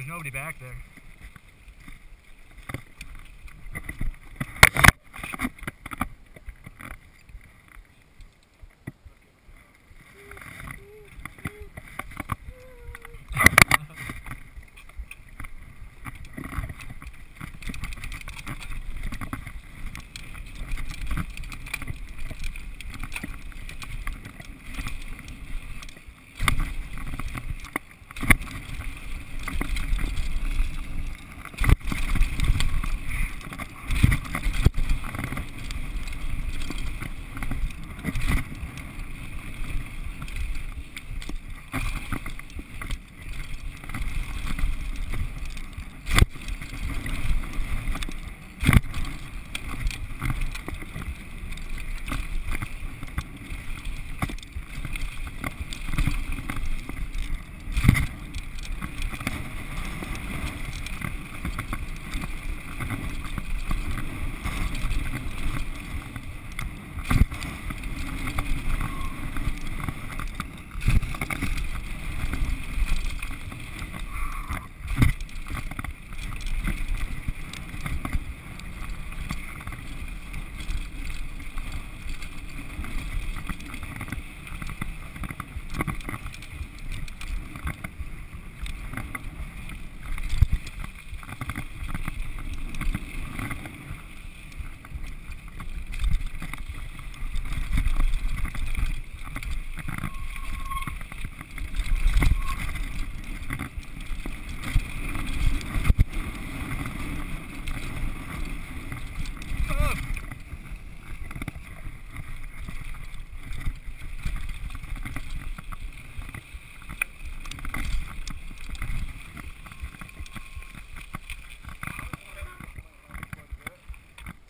There's nobody back there. you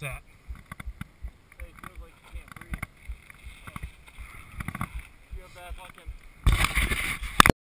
What's that. Hey,